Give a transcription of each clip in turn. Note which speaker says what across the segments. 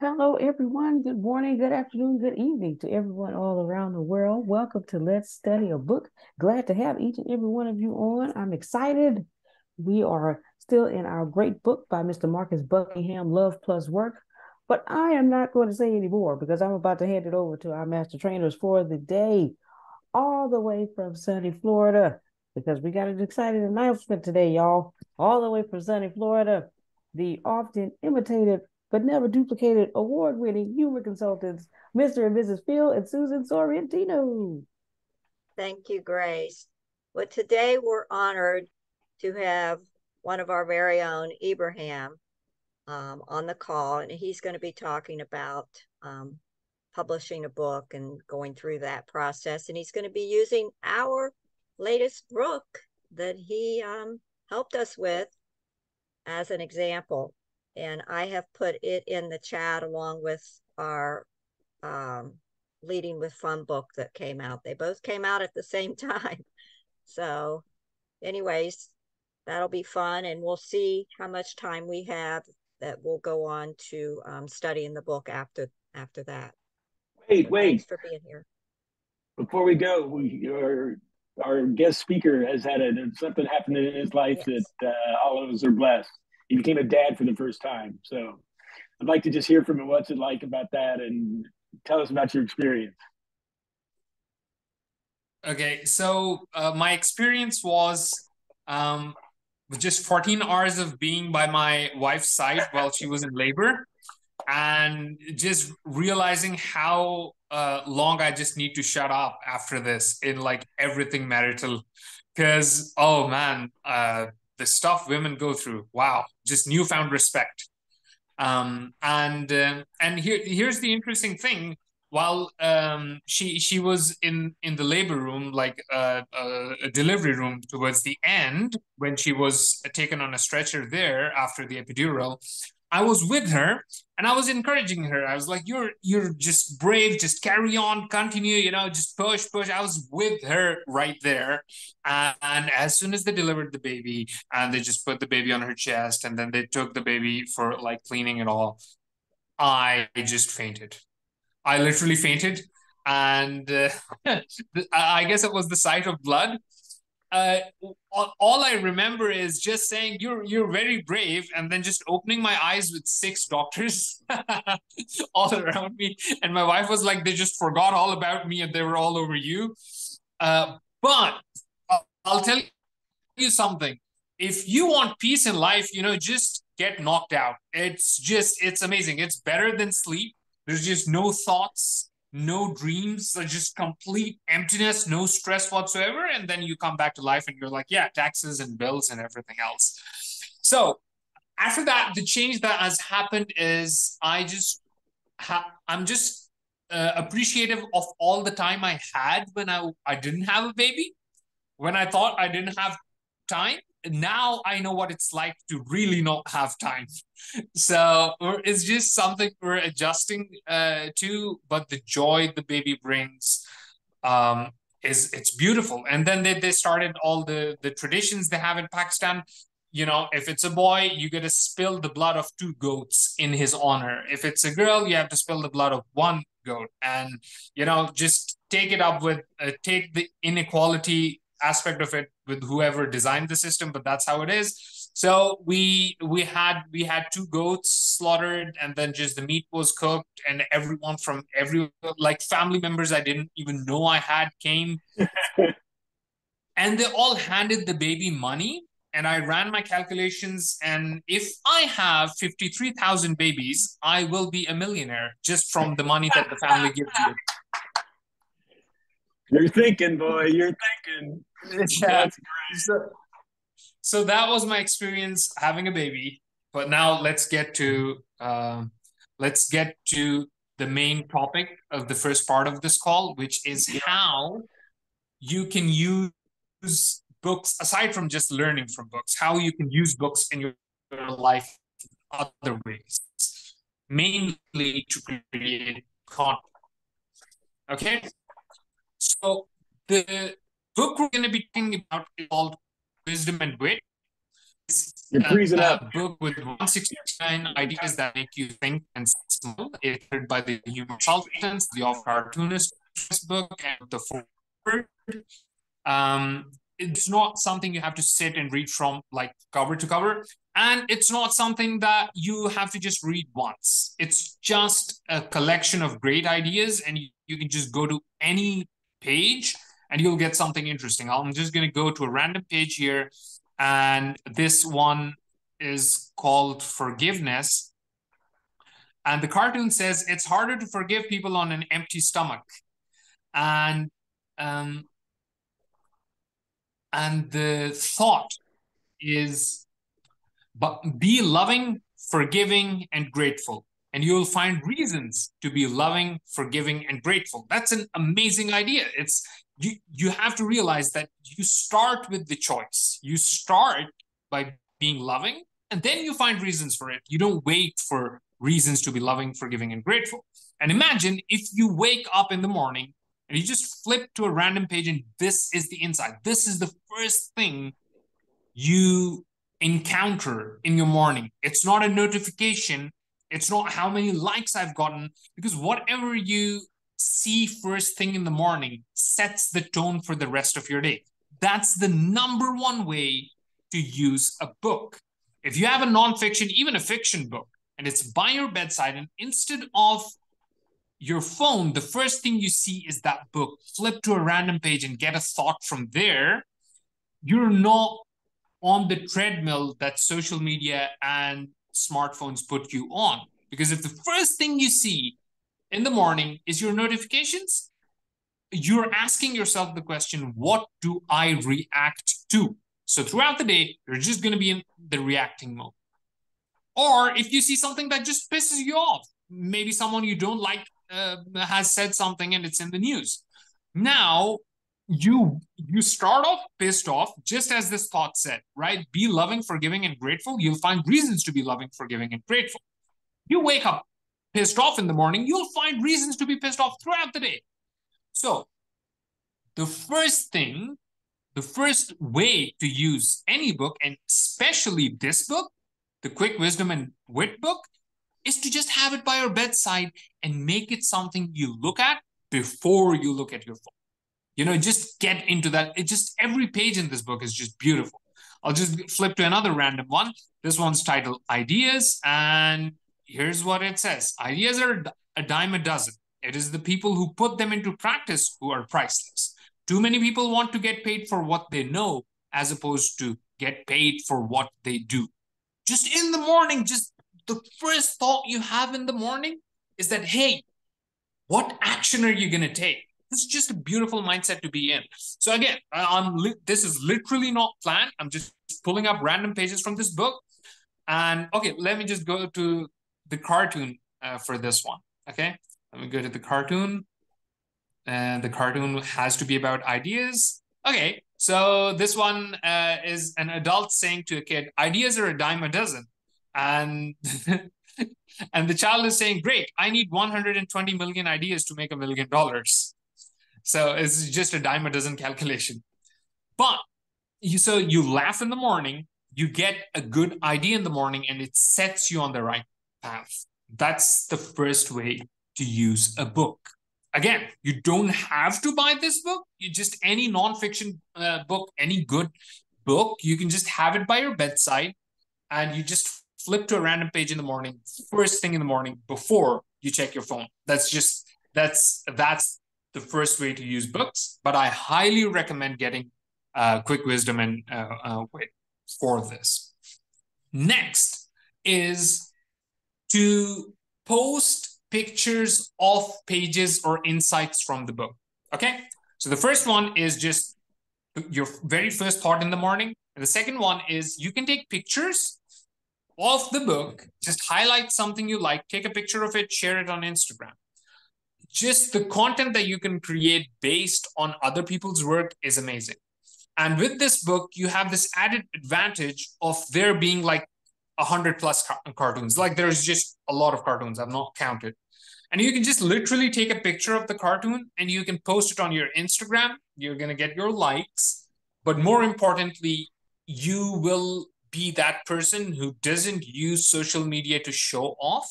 Speaker 1: Hello, everyone. Good morning, good afternoon, good evening to everyone all around the world. Welcome to Let's Study a Book. Glad to have each and every one of you on. I'm excited. We are still in our great book by Mr. Marcus Buckingham, Love Plus Work. But I am not going to say any more because I'm about to hand it over to our master trainers for the day, all the way from sunny Florida, because we got an exciting announcement today, y'all. All the way from sunny Florida, the often imitated but never duplicated award winning humor consultants, Mr. and Mrs. Phil and Susan Sorrentino.
Speaker 2: Thank you, Grace. Well, today we're honored to have one of our very own, Ibrahim, um, on the call, and he's going to be talking about um, publishing a book and going through that process. And he's going to be using our latest book that he um, helped us with as an example and I have put it in the chat along with our um, Leading with Fun book that came out. They both came out at the same time. So, anyways, that'll be fun, and we'll see how much time we have that we'll go on to um, studying the book after after that.
Speaker 3: Wait, so wait.
Speaker 2: Thanks for being here.
Speaker 3: Before we go, we our our guest speaker has had a, something happen in his life yes. that uh, all of us are blessed he became a dad for the first time. So I'd like to just hear from him. What's it like about that, and tell us about your experience.
Speaker 4: Okay, so uh, my experience was um, just 14 hours of being by my wife's side while she was in labor, and just realizing how uh, long I just need to shut up after this in like everything marital, because oh man, uh, the stuff women go through. Wow just newfound respect. Um, and uh, and here here's the interesting thing. While um, she she was in in the labor room like uh, uh, a delivery room towards the end when she was taken on a stretcher there after the epidural I was with her and I was encouraging her. I was like, "You're you're just brave. Just carry on, continue. You know, just push, push." I was with her right there, and as soon as they delivered the baby, and they just put the baby on her chest, and then they took the baby for like cleaning and all, I just fainted. I literally fainted, and uh, I guess it was the sight of blood uh, all I remember is just saying you're you're very brave, and then just opening my eyes with six doctors all around me, and my wife was like, they just forgot all about me and they were all over you. Uh, but I'll tell you something: if you want peace in life, you know, just get knocked out. It's just it's amazing. It's better than sleep. There's just no thoughts no dreams, just complete emptiness, no stress whatsoever. And then you come back to life and you're like, yeah, taxes and bills and everything else. So after that, the change that has happened is I just, ha- I'm just uh, appreciative of all the time I had when I, I didn't have a baby. When I thought I didn't have time, now I know what it's like to really not have time. So it's just something we're adjusting uh, to, but the joy the baby brings um, is it's beautiful. And then they, they started all the the traditions they have in Pakistan. You know, if it's a boy, you get to spill the blood of two goats in his honor. If it's a girl, you have to spill the blood of one goat, and you know, just take it up with uh, take the inequality aspect of it with whoever designed the system, but that's how it is. So we we had we had two goats slaughtered, and then just the meat was cooked, and everyone from every like family members I didn't even know I had came, and they all handed the baby money. And I ran my calculations, and if I have fifty three thousand babies, I will be a millionaire just from the money that the family gives you.
Speaker 3: You're thinking, boy. You're thinking.
Speaker 4: Yeah. So, so that was my experience having a baby. But now let's get to um, let's get to the main topic of the first part of this call, which is how you can use books aside from just learning from books. How you can use books in your life other ways, mainly to create content. Okay, so the book we're going to be talking about is called Wisdom and Wit.
Speaker 3: You're freezing
Speaker 4: a,
Speaker 3: up.
Speaker 4: book with 169 ideas that make you think and smile. Edited by the humor consultants, the off cartoonist book, and the forward. Um, it's not something you have to sit and read from like cover to cover. And it's not something that you have to just read once. It's just a collection of great ideas, and you, you can just go to any page and you'll get something interesting. I'm just going to go to a random page here and this one is called Forgiveness. And the cartoon says it's harder to forgive people on an empty stomach. And um, and the thought is but be loving, forgiving, and grateful. And you'll find reasons to be loving, forgiving, and grateful. That's an amazing idea. It's you you have to realize that you start with the choice. You start by being loving and then you find reasons for it. You don't wait for reasons to be loving forgiving and grateful. And imagine if you wake up in the morning and you just flip to a random page and this is the inside. This is the first thing you encounter in your morning. It's not a notification it's not how many likes i've gotten because whatever you see first thing in the morning sets the tone for the rest of your day. That's the number one way to use a book. If you have a nonfiction, even a fiction book, and it's by your bedside, and instead of your phone, the first thing you see is that book, flip to a random page and get a thought from there, you're not on the treadmill that social media and smartphones put you on. Because if the first thing you see in the morning is your notifications. You're asking yourself the question, what do I react to? So throughout the day, you're just going to be in the reacting mode. Or if you see something that just pisses you off, maybe someone you don't like uh, has said something and it's in the news. Now you you start off pissed off, just as this thought said, right? Be loving, forgiving, and grateful. You'll find reasons to be loving, forgiving, and grateful. You wake up pissed off in the morning, you'll find reasons to be pissed off throughout the day. So, the first thing, the first way to use any book, and especially this book, the Quick Wisdom and Wit book, is to just have it by your bedside and make it something you look at before you look at your phone. You know, just get into that. It just every page in this book is just beautiful. I'll just flip to another random one. This one's titled Ideas, and here's what it says ideas are a dime a dozen. It is the people who put them into practice who are priceless. Too many people want to get paid for what they know as opposed to get paid for what they do. Just in the morning, just the first thought you have in the morning is that, hey, what action are you going to take? This is just a beautiful mindset to be in. So again, I'm li- this is literally not planned. I'm just pulling up random pages from this book. And okay, let me just go to the cartoon uh, for this one. Okay, let me go to the cartoon. And the cartoon has to be about ideas. Okay, so this one uh, is an adult saying to a kid, "Ideas are a dime a dozen," and and the child is saying, "Great, I need 120 million ideas to make a million dollars." So it's just a dime a dozen calculation. But you so you laugh in the morning, you get a good idea in the morning, and it sets you on the right path. That's the first way to use a book. Again, you don't have to buy this book. You just any nonfiction uh, book, any good book, you can just have it by your bedside, and you just flip to a random page in the morning, first thing in the morning before you check your phone. That's just that's that's the first way to use books. But I highly recommend getting uh, Quick Wisdom and uh, uh, for this. Next is to post pictures of pages or insights from the book. Okay. So the first one is just your very first thought in the morning. And the second one is you can take pictures of the book, just highlight something you like, take a picture of it, share it on Instagram. Just the content that you can create based on other people's work is amazing. And with this book, you have this added advantage of there being like 100 plus ca- cartoons. Like there's just a lot of cartoons. I've not counted. And you can just literally take a picture of the cartoon and you can post it on your Instagram. You're going to get your likes. But more importantly, you will be that person who doesn't use social media to show off.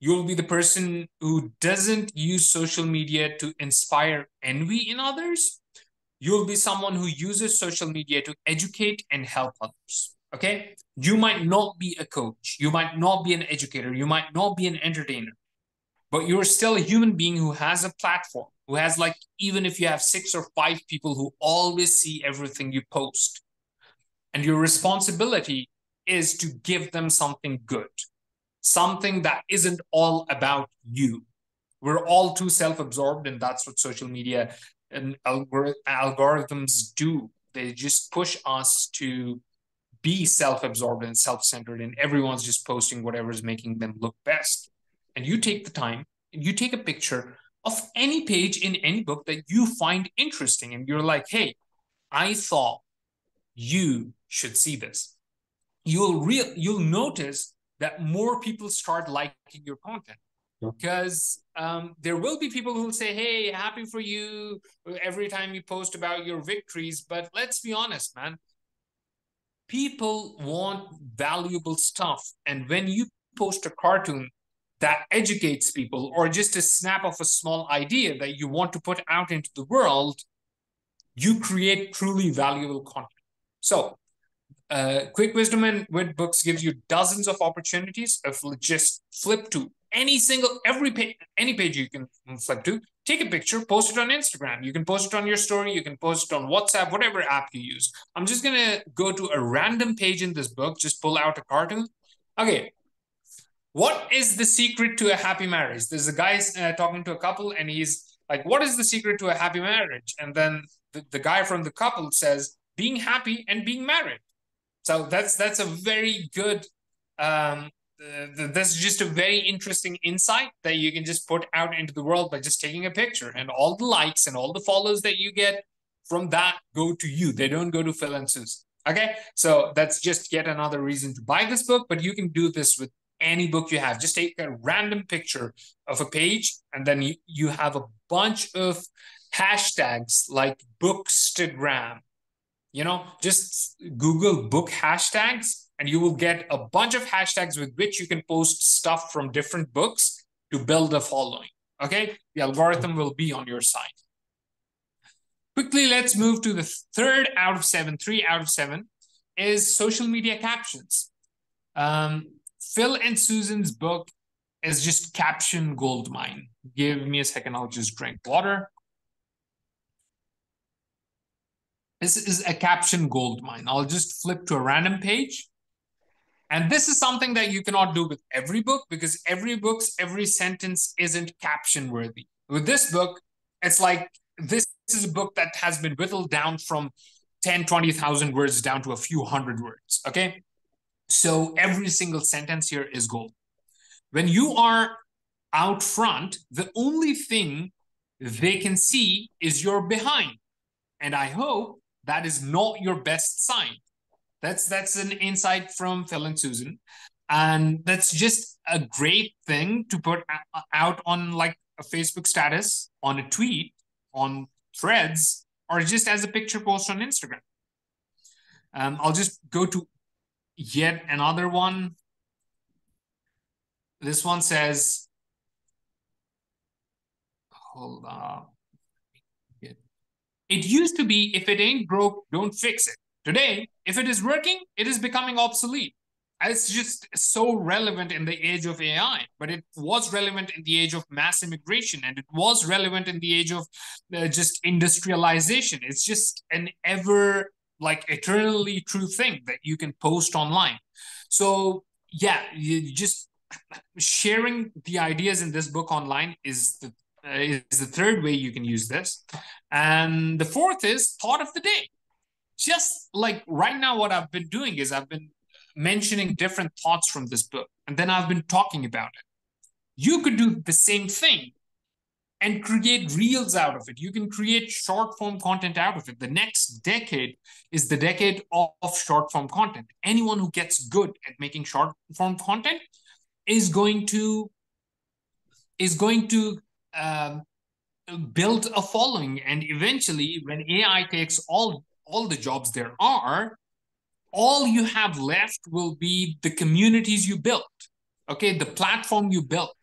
Speaker 4: You'll be the person who doesn't use social media to inspire envy in others. You'll be someone who uses social media to educate and help others. Okay. You might not be a coach. You might not be an educator. You might not be an entertainer, but you're still a human being who has a platform, who has, like, even if you have six or five people who always see everything you post, and your responsibility is to give them something good, something that isn't all about you. We're all too self absorbed, and that's what social media and algor- algorithms do. They just push us to be self absorbed and self centered, and everyone's just posting whatever is making them look best. And you take the time, and you take a picture of any page in any book that you find interesting, and you're like, hey, I thought you should see this. You'll real you'll notice that more people start liking your content because um, there will be people who will say, "Hey, happy for you!" every time you post about your victories. But let's be honest, man. People want valuable stuff, and when you post a cartoon that educates people, or just a snap of a small idea that you want to put out into the world, you create truly valuable content. So uh, Quick Wisdom and Wit Books gives you dozens of opportunities of just flip to any single every page any page you can flip to. Take a picture post it on instagram. You can post it on your story. You can post it on whatsapp whatever app you use. I'm just gonna go to a random page in this book just pull out a cartoon. Okay. What is the secret to a happy marriage? There's a guy uh, talking to a couple and he's like what is the secret to a happy marriage? And then the, the guy from the couple says being happy and being married so that's that's a very good. Um, uh, that's just a very interesting insight that you can just put out into the world by just taking a picture, and all the likes and all the follows that you get from that go to you. They don't go to Phil and Susan. Okay, so that's just yet another reason to buy this book. But you can do this with any book you have. Just take a random picture of a page, and then you, you have a bunch of hashtags like Bookstagram, you know, just Google book hashtags and you will get a bunch of hashtags with which you can post stuff from different books to build a following. Okay, the algorithm will be on your side. Quickly, let's move to the third out of seven, three out of seven is social media captions. Um, Phil and Susan's book is just caption gold mine. Give me a second, I'll just drink water. This is a caption gold mine. I'll just flip to a random page. And this is something that you cannot do with every book because every book's every sentence isn't caption worthy. With this book, it's like this is a book that has been whittled down from 10, 20,000 words down to a few hundred words. Okay. So every single sentence here is gold. When you are out front, the only thing they can see is your behind. And I hope that is not your best sign. That's that's an insight from Phil and Susan, and that's just a great thing to put out on like a Facebook status, on a tweet, on Threads, or just as a picture post on Instagram. Um, I'll just go to yet another one. This one says, hold on. It used to be if it ain't broke, don't fix it. Today, if it is working, it is becoming obsolete. It's just so relevant in the age of AI, but it was relevant in the age of mass immigration and it was relevant in the age of uh, just industrialization. It's just an ever like eternally true thing that you can post online. So, yeah, you just sharing the ideas in this book online is the Uh, is the third way you can use this. And the fourth is thought of the day. Just like right now, what I've been doing is I've been mentioning different thoughts from this book, and then I've been talking about it. You could do the same thing and create reels out of it. You can create short form content out of it. The next decade is the decade of, of short form content. Anyone who gets good at making short form content is going to is going to um, build a following and eventually when ai takes all all the jobs there are all you have left will be the communities you built. Okay, the platform you built.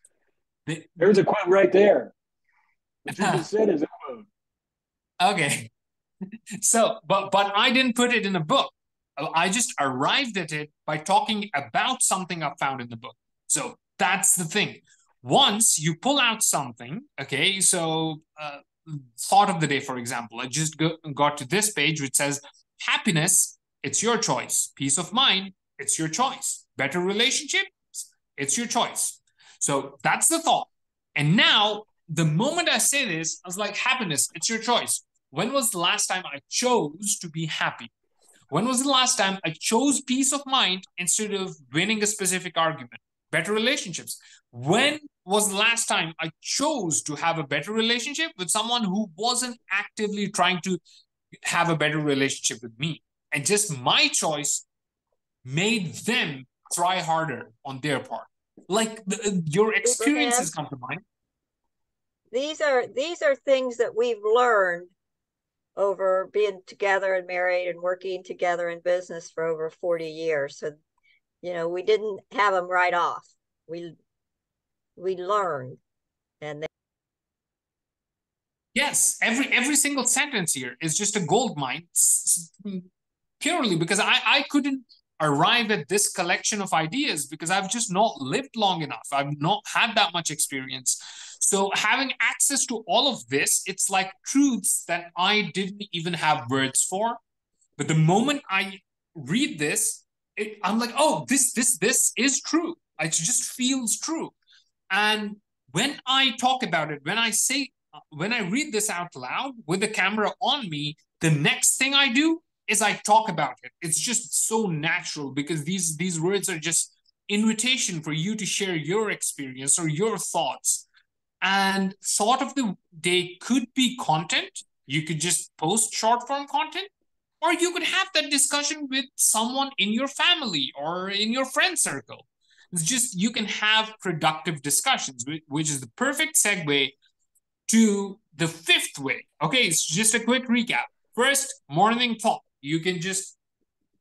Speaker 3: The, There's a quote right there. What you just said is a quote.
Speaker 4: Okay. So, but but I didn't put it in a book. I just arrived at it by talking about something I found in the book. So that's the thing. Once you pull out something, okay, so uh, thought of the day, for example, I just go, got to this page which says happiness, it's your choice. Peace of mind, it's your choice. Better relationships, it's your choice. So that's the thought. And now, the moment I say this, I was like, happiness, it's your choice. When was the last time I chose to be happy? When was the last time I chose peace of mind instead of winning a specific argument? Better relationships. When was the last time I chose to have a better relationship with someone who wasn't actively trying to have a better relationship with me? And just my choice made them try harder on their part. Like the, uh, your experiences come to mind.
Speaker 2: These are these are things that we've learned over being together and married and working together in business for over 40 years. So, you know, we didn't have them right off. We we learned and they
Speaker 4: Yes, every every single sentence here is just a gold mine purely because I I couldn't arrive at this collection of ideas because I've just not lived long enough. I've not had that much experience. So having access to all of this, it's like truths that I didn't even have words for. But the moment I read this, it, I'm like, oh, this, this, this is true. It just feels true. And when I talk about it, when I say, when I read this out loud with the camera on me, the next thing I do is I talk about it. It's just so natural because these these words are just invitation for you to share your experience or your thoughts. And thought of the day could be content. You could just post short form content, or you could have that discussion with someone in your family or in your friend circle. It's just you can have productive discussions, which is the perfect segue to the fifth way. Okay, it's just a quick recap. First, morning thought you can just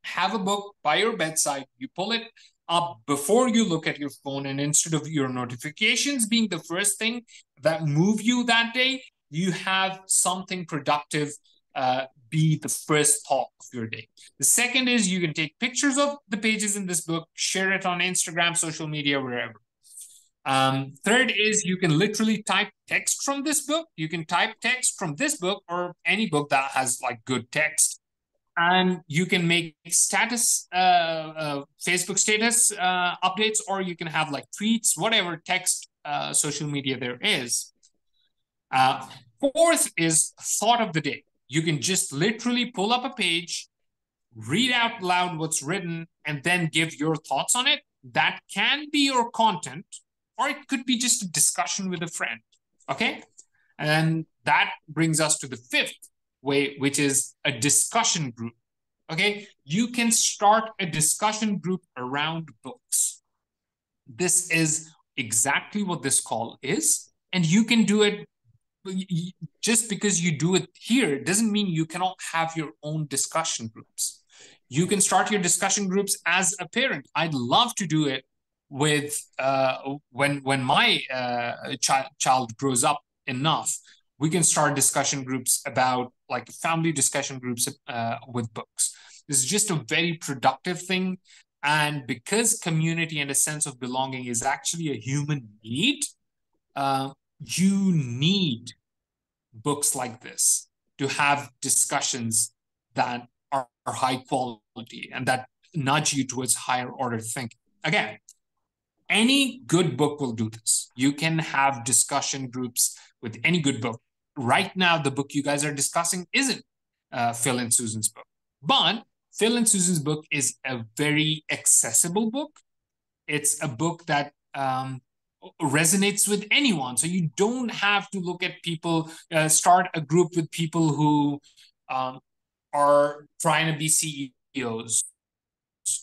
Speaker 4: have a book by your bedside. You pull it up before you look at your phone, and instead of your notifications being the first thing that move you that day, you have something productive uh, be the first thought of your day. The second is you can take pictures of the pages in this book, share it on Instagram, social media, wherever. Um, third is you can literally type text from this book. You can type text from this book or any book that has like good text and you can make status uh, uh, facebook status uh, updates or you can have like tweets whatever text uh, social media there is uh, fourth is thought of the day you can just literally pull up a page read out loud what's written and then give your thoughts on it that can be your content or it could be just a discussion with a friend okay and that brings us to the fifth way, which is a discussion group. Okay, you can start a discussion group around books. This is exactly what this call is, and you can do it just because you do it here doesn't mean you cannot have your own discussion groups. You can start your discussion groups as a parent. I'd love to do it with uh, when when my uh, child child grows up enough we can start discussion groups about like family discussion groups uh, with books. This is just a very productive thing. And because community and a sense of belonging is actually a human need, uh, you need books like this to have discussions that are, are high quality and that nudge you towards higher order thinking. Again, any good book will do this. You can have discussion groups with any good book right now the book you guys are discussing isn't uh, Phil and Susan's book, but Phil and Susan's book is a very accessible book. It's a book that um, resonates with anyone. So you don't have to look at people, uh, start a group with people who um, are trying to be CEOs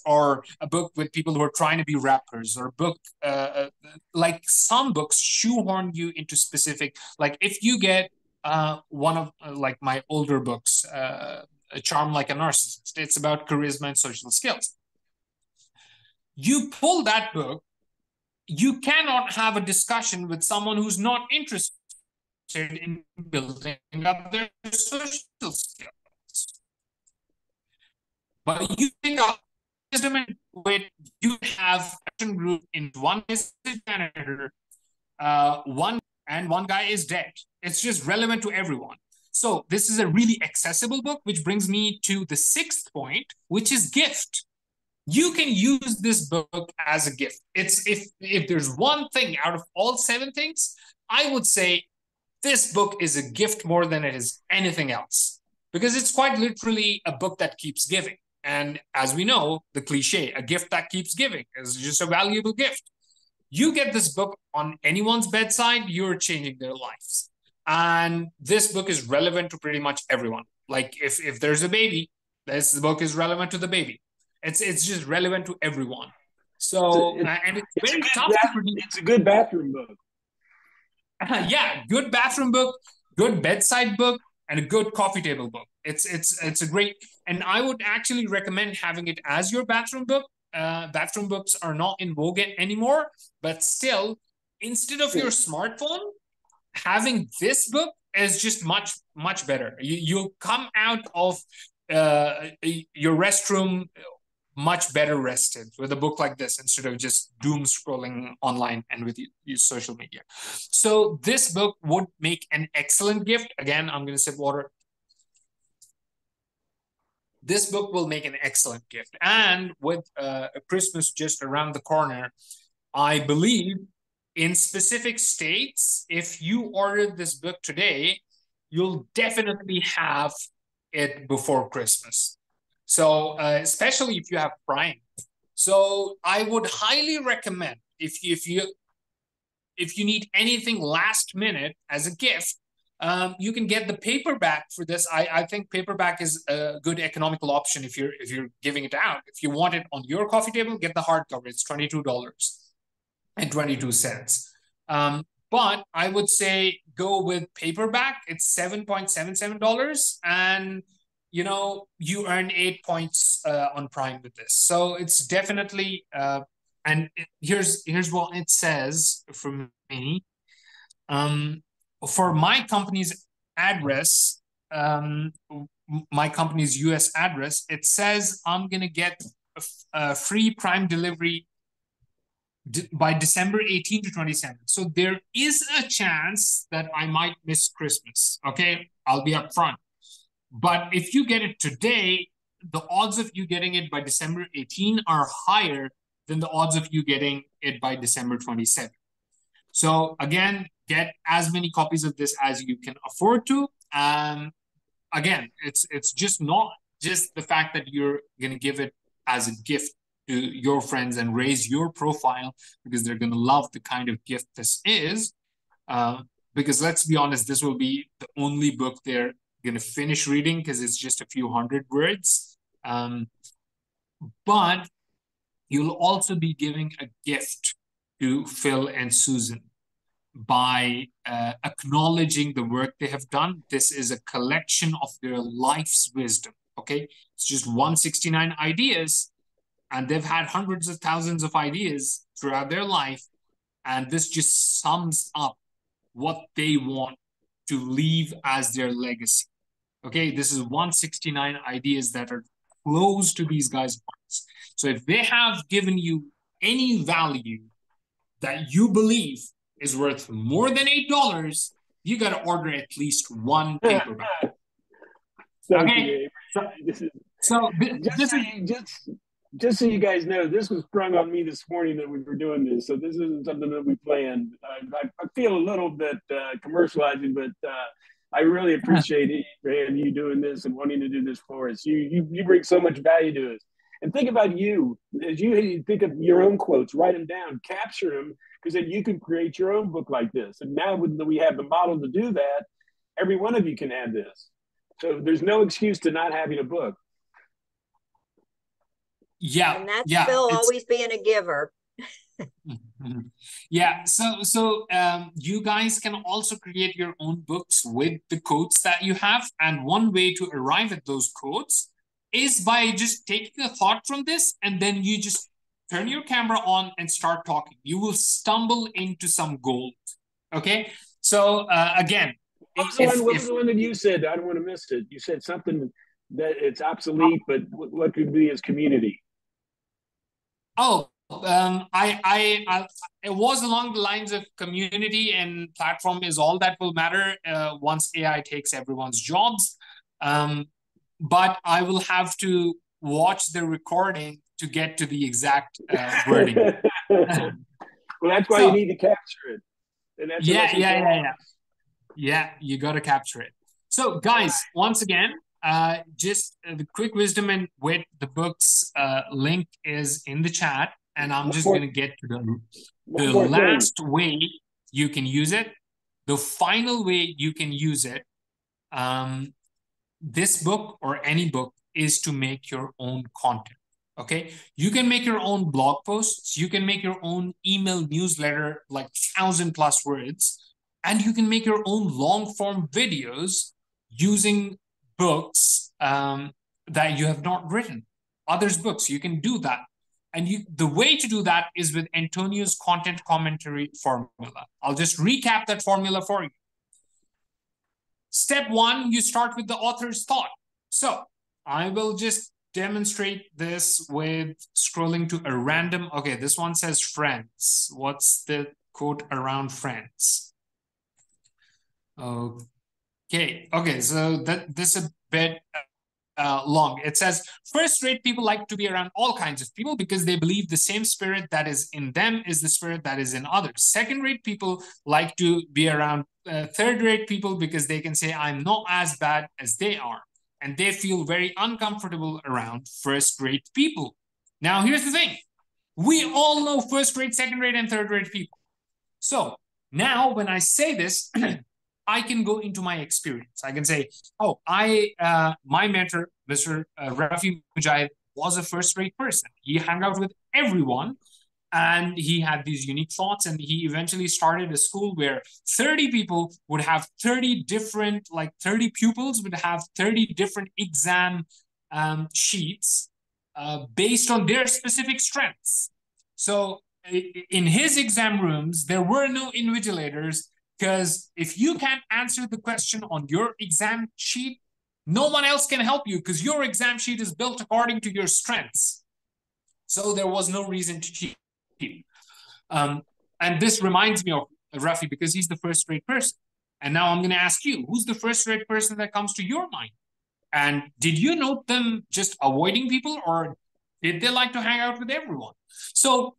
Speaker 4: or a book with people who are trying to be rappers or a book uh, uh like some books shoehorn you into specific like if you get uh, one of uh, like my older books, uh, a charm like a narcissist. It's about charisma and social skills. You pull that book, you cannot have a discussion with someone who's not interested in building up their social skills. But you think of wisdom with you have a group in one is janitor, uh, one and one guy is dead. It's just relevant to everyone. So this is a really accessible book, which brings me to the sixth point, which is gift. You can use this book as a gift. It's if if there's one thing out of all seven things, I would say this book is a gift more than it is anything else because it's quite literally a book that keeps giving. And as we know, the cliche, a gift that keeps giving is just a valuable gift. You get this book on anyone's bedside, you're changing their lives. And this book is relevant to pretty much everyone. Like if, if there's a baby, this book is relevant to the baby. It's it's just relevant to everyone. So it's, and it's, it's very tough
Speaker 3: It's a good bathroom book.
Speaker 4: yeah, good bathroom book, good bedside book, and a good coffee table book. It's it's it's a great, and I would actually recommend having it as your bathroom book. Uh, bathroom books are not in vogue anymore, but still, instead of your smartphone, having this book is just much much better. You you'll come out of uh, your restroom much better rested with a book like this instead of just doom scrolling online and with your social media. So this book would make an excellent gift. Again, I'm going to sip water. This book will make an excellent gift. And with uh, Christmas just around the corner, I believe in specific states, if you ordered this book today, you'll definitely have it before Christmas. So uh, especially if you have Prime. So I would highly recommend if you, if you if you need anything last minute as a gift, um, you can get the paperback for this. I, I think paperback is a good economical option if you're if you're giving it out. If you want it on your coffee table, get the hardcover. It's twenty two dollars and twenty two cents. Um, but I would say go with paperback. It's seven point seven seven dollars, and you know you earn eight points uh, on Prime with this. So it's definitely. Uh, and it, here's here's what it says for me. Um, for my company's address, um, my company's US address, it says I'm gonna get a, free Prime delivery by December 18 to 27. So there is a chance that I might miss Christmas. Okay, I'll be upfront. But if you get it today, the odds of you getting it by December 18 are higher than the odds of you getting it by December 27. So again, get as many copies of this as you can afford to. Um, again, it's it's just not just the fact that you're gonna give it as a gift to your friends and raise your profile because they're gonna love the kind of gift this is. Uh, because let's be honest, this will be the only book they're gonna finish reading because it's just a few hundred words. Um, but you'll also be giving a gift to Phil and Susan by uh, acknowledging the work they have done. This is a collection of their life's wisdom. Okay, it's just 169 ideas, and they've had hundreds of thousands of ideas throughout their life, and this just sums up what they want to leave as their legacy. Okay, this is 169 ideas that are close to these guys' hearts. So if they have given you any value that you believe is worth more than eight dollars, you got to order at least one paperback.
Speaker 3: okay, so, so just, this is just just so you guys know, this was sprung on me this morning that we were doing this. So this isn't something that we planned. I, I feel a little bit uh, commercializing, but uh, I really appreciate it, and you doing this and wanting to do this for us. You, you you bring so much value to us. And think about you as you think of your own quotes, write them down, capture them, because then you can create your own book like this. And now that we have the model to do that, every one of you can add this. So there's no excuse to not having a book.
Speaker 4: Yeah.
Speaker 2: And that's
Speaker 4: yeah,
Speaker 2: Phil always being a giver.
Speaker 4: Yeah, so so um, you guys can also create your own books with the codes that you have, and one way to arrive at those codes is by just taking a thought from this, and then you just turn your camera on and start talking. You will stumble into some gold. Okay, so uh, again,
Speaker 3: what was, if, the one, what if, was the one that you said? I don't want to miss it. You said something that it's obsolete, but what could be is community?
Speaker 4: Oh, um, I, I, I, it was along the lines of community and platform is all that will matter uh, once AI takes everyone's jobs. Um, but I will have to watch the recording to get to the exact uh, wording.
Speaker 3: well, that's why so, you need to capture it.
Speaker 4: And that's yeah, yeah, yeah, yeah. Yeah, you got to capture it. So, guys, once again, uh, just the quick wisdom and wit, the book's uh, link is in the chat and I'm just going to get to the, the last way you can use it. The final way you can use it, um, this book or any book, is to make your own content. Okay, you can make your own blog posts, you can make your own email newsletter, like thousand plus words, and you can make your own long form videos using books um, that you have not written, others' books. You can do that. And you, the way to do that is with Antonio's content commentary formula. I'll just recap that formula for you. Step one, you start with the author's thought. So I will just demonstrate this with scrolling to a random, okay, this one says friends. What's the quote around friends? Okay, okay, so that this is a bit uh, long. It says, first rate people like to be around all kinds of people because they believe the same spirit that is in them is the spirit that is in others. Second rate people like to be around uh, third rate people because they can say, I'm not as bad as they are. And they feel very uncomfortable around first rate people. Now, here's the thing we all know first rate, second rate, and third rate people. So now, when I say this, I can go into my experience. I can say, oh, I uh, my mentor, Mr. Uh, Rafi Mujahid, was a first-rate person. He hung out with everyone, and he had these unique thoughts. And he eventually started a school where 30 people would have 30 different, like 30 pupils would have 30 different exam um, sheets uh, based on their specific strengths. So in his exam rooms, there were no invigilators because if you can't answer the question on your exam sheet, no one else can help you because your exam sheet is built according to your strengths. So there was no reason to cheat. Um, and this reminds me of Rafi because he's the first rate person. And now I'm going to ask you, who's the first rate person that comes to your mind? And did you note them just avoiding people or did they like to hang out with everyone? So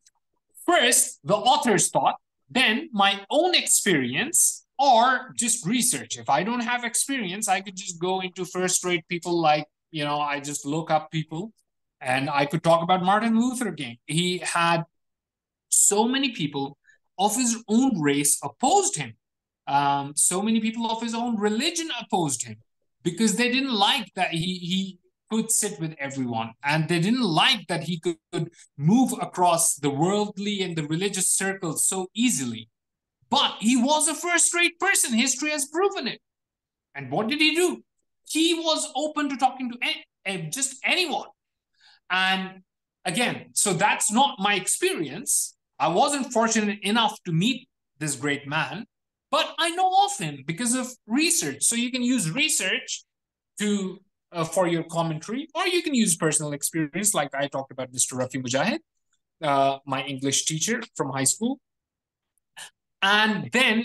Speaker 4: first, the author's thought then my own experience or just research. If I don't have experience, I could just go into first rate people like, you know, I just look up people and I could talk about Martin Luther King. He had so many people of his own race opposed him. Um, so many people of his own religion opposed him because they didn't like that he he could sit with everyone. And they didn't like that he could, move across the worldly and the religious circles so easily. But he was a first rate person. History has proven it. And what did he do? He was open to talking to any, eh, just anyone. And again, so that's not my experience. I wasn't fortunate enough to meet this great man, but I know of him because of research. So you can use research to uh, for your commentary, or you can use personal experience, like I talked about Mr. Rafi Mujahid, uh, my English teacher from high school. And then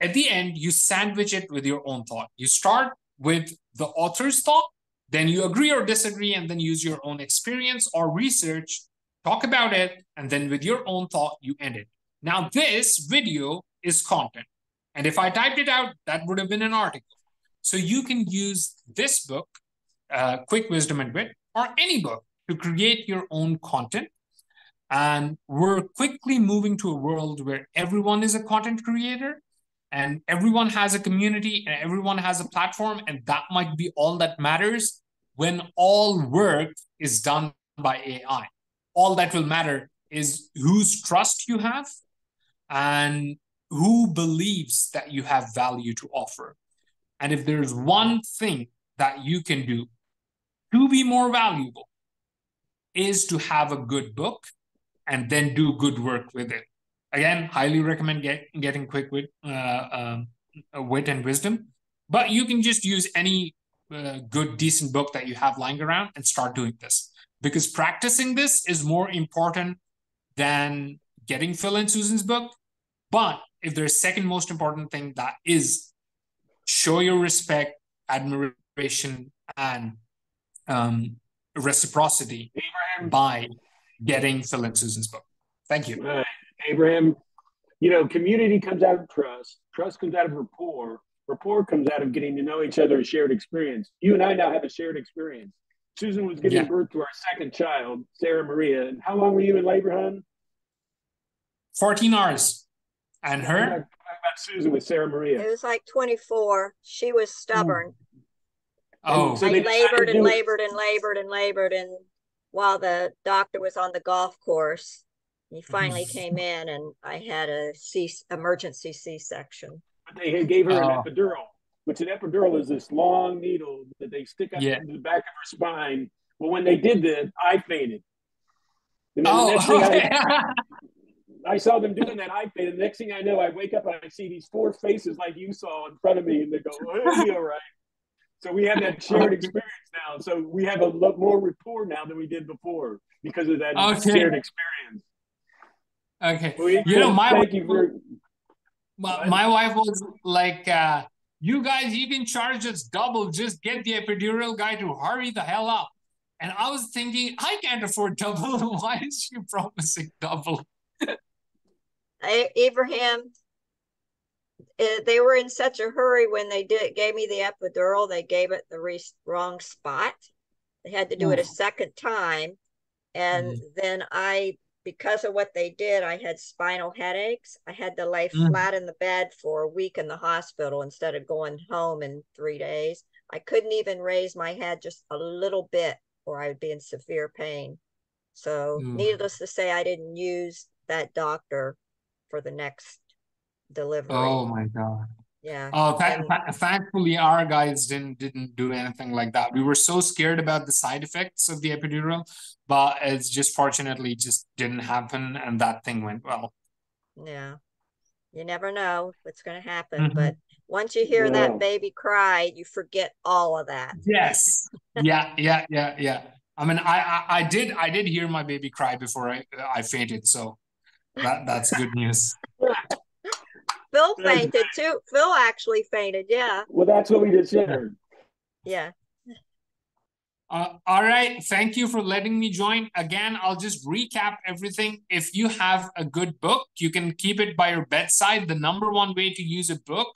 Speaker 4: at the end, you sandwich it with your own thought. You start with the author's thought, then you agree or disagree, and then use your own experience or research, talk about it, and then with your own thought, you end it. Now, this video is content. And if I typed it out, that would have been an article. So you can use this book uh, Quick Wisdom and Wit, or any book to create your own content. And we're quickly moving to a world where everyone is a content creator and everyone has a community and everyone has a platform. And that might be all that matters when all work is done by AI. All that will matter is whose trust you have and who believes that you have value to offer. And if there's one thing that you can do to be more valuable, is to have a good book and then do good work with it. Again, highly recommend get, getting quick wit, uh, um, wit and wisdom. But you can just use any uh, good, decent book that you have lying around and start doing this. Because practicing this is more important than getting Phil and Susan's book. But if there's second most important thing, that is show your respect, admiration, and um, reciprocity Abraham. by getting Phil and Susan's book. Thank you.
Speaker 3: Uh, Abraham, you know, community comes out of trust, trust comes out of rapport, rapport comes out of getting to know each other, a shared experience. You and I now have a shared experience. Susan was giving yeah. birth to our second child, Sarah Maria. And how long were you in labor, hon?
Speaker 4: 14 hours. And her?
Speaker 3: How about, Susan with Sarah Maria?
Speaker 2: It was like 24. She was stubborn.
Speaker 4: Oh,
Speaker 2: so I labored and labored and labored and labored. And while the doctor was on the golf course, he finally mm-hmm. came in and I had a C emergency C section.
Speaker 3: They gave her an oh. epidural, which an epidural is this long needle that they stick up yeah. into the back of her spine. Well, when they did that, I fainted.
Speaker 4: And then oh, the next thing okay.
Speaker 3: I, I saw them doing that. I fainted. The next thing I know, I wake up and I see these four faces like you saw in front of me, and they go, oh, "It'll be all right." So we have that shared experience now. So we have a lot more rapport now than we did before because of that okay. shared experience.
Speaker 4: Okay. Well, you know, my thank you for my, my wife was like, uh, you guys, you can charge us double. Just get the epidural guy to hurry the hell up. And I was thinking, I can't afford double. Why is she promising double?
Speaker 2: Abraham, it, they were in such a hurry when they did gave me the epidural. They gave it the re- wrong spot. They had to do it a second time, and mm. then I, because of what they did, I had spinal headaches. I had to lay mm. flat in the bed for a week in the hospital instead of going home in three days. I couldn't even raise my head just a little bit, or I would be in severe pain. So, mm. needless to say, I didn't use that doctor for the next delivery.
Speaker 4: Oh my god.
Speaker 2: Yeah.
Speaker 4: Oh, th- and, th- thankfully our guys didn't didn't do anything like that. We were so scared about the side effects of the epidural, but it's just fortunately just didn't happen, and that thing went well.
Speaker 2: Yeah. You never know what's going to happen, mm-hmm. but once you hear yeah. that baby cry, you forget all of that.
Speaker 4: Yes. yeah. Yeah. Yeah. Yeah. I mean, I, I I did I did hear my baby cry before I I fainted, so that that's good news.
Speaker 2: Phil fainted too. Phil actually fainted. Yeah.
Speaker 3: Well, that's what we just shared.
Speaker 2: Yeah.
Speaker 4: Uh, all right. Thank you for letting me join. Again, I'll just recap everything. If you have a good book, you can keep it by your bedside. The number one way to use a book,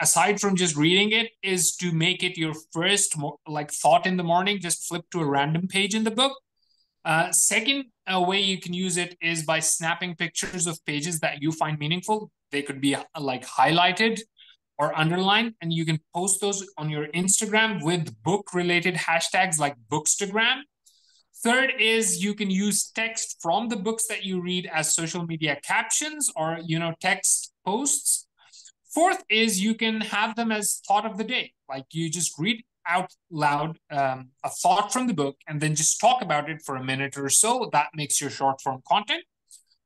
Speaker 4: aside from just reading it, is to make it your first like thought in the morning. Just flip to a random page in the book. Uh, second uh, way you can use it is by snapping pictures of pages that you find meaningful. They could be like highlighted or underlined, and you can post those on your Instagram with book related hashtags like Bookstagram. Third is you can use text from the books that you read as social media captions or you know text posts. Fourth is you can have them as thought of the day. Like you just read out loud um, a thought from the book and then just talk about it for a minute or so. That makes your short form content.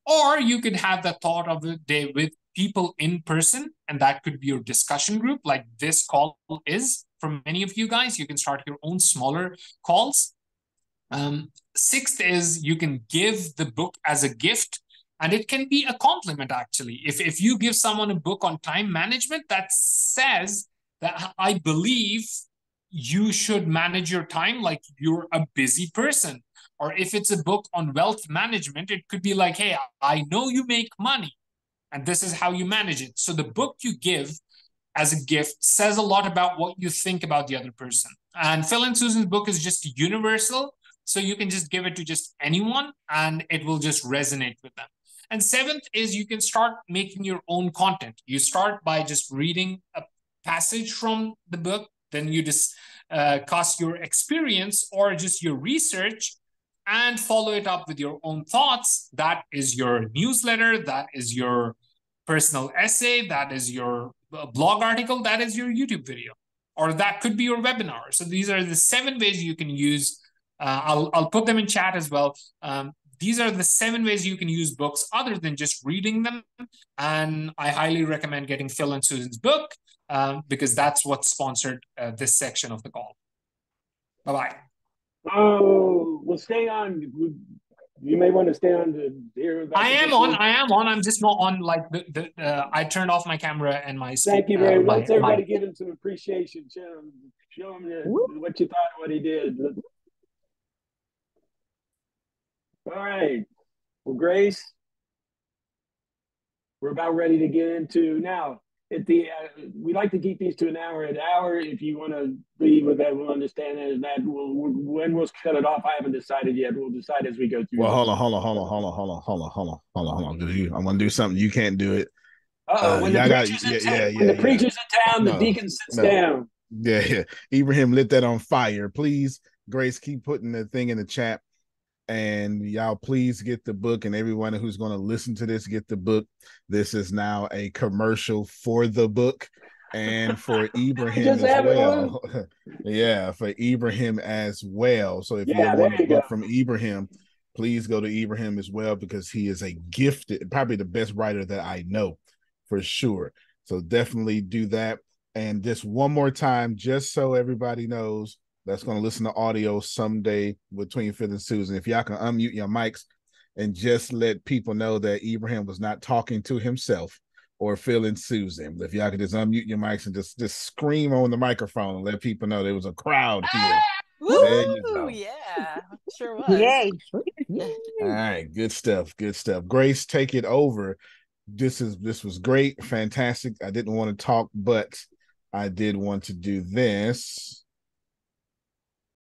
Speaker 4: Or you could have the thought of the day with people in person, and that could be your discussion group, like this call is for many of you guys. You can start your own smaller calls. Um, sixth is you can give the book as a gift and it can be a compliment actually if, if you give someone a book on time management that says that i believe you should manage your time like you're a busy person. Or if it's a book on wealth management, it could be like, hey, I know you make money and this is how you manage it. So the book you give as a gift says a lot about what you think about the other person. And Phil and Susan's book is just universal. So you can just give it to just anyone and it will just resonate with them. And seventh is you can start making your own content. You start by just reading a passage from the book then you just uh, your experience or just your research and follow it up with your own thoughts. That is your newsletter, that is your personal essay, that is your blog article, that is your YouTube video, or that could be your webinar. So these are the seven ways you can use. Uh, I'll, I'll put them in chat as well. Um, these are the seven ways you can use books other than just reading them. And I highly recommend getting Phil and Susan's book um, because that's what sponsored uh, this section of the call. Bye bye.
Speaker 3: Oh, well, stay on. You may want to stay on to hear.
Speaker 4: I am on. I am on. I'm just not on. Like the the. Uh, I turned off my camera and my.
Speaker 3: Thank you very uh, much. Everybody, my... give him some appreciation. Show him, show him the, what you thought of what he did. All right. Well, Grace, we're about ready to get into now at the uh, we like to keep these to an hour an hour if you want to be with that we'll understand that that we'll, when we'll cut it off i haven't decided yet we'll decide as we go through
Speaker 5: well hold on hold on hold on hold on hold on hold on hold on hold on hold on you i'm gonna do something you can't do it
Speaker 3: uh, when, the preacher's, got, in, yeah, yeah, when the preacher's in town, no, the deacon sits no. down.
Speaker 5: Yeah, yeah. Ibrahim lit that on fire. Please, Grace, keep putting the thing in the chat and y'all please get the book and everyone who's going to listen to this get the book this is now a commercial for the book and for Ibrahim as well. yeah, for Ibrahim as well. So if yeah, you want a book from Ibrahim, please go to Ibrahim as well because he is a gifted, probably the best writer that I know for sure. So definitely do that. And just one more time, just so everybody knows, that's going to listen to audio someday between Phil and Susan. If y'all can unmute your mics and just let people know that Ibrahim was not talking to himself or Phil and Susan. If y'all could just unmute your mics and just just scream on the microphone and let people know there was a crowd here. Ah,
Speaker 6: woo, yeah, sure was. Yay.
Speaker 5: All right, good stuff. Good stuff. Grace, take it over. This is this was great, fantastic. I didn't want to talk, but I did want to do this.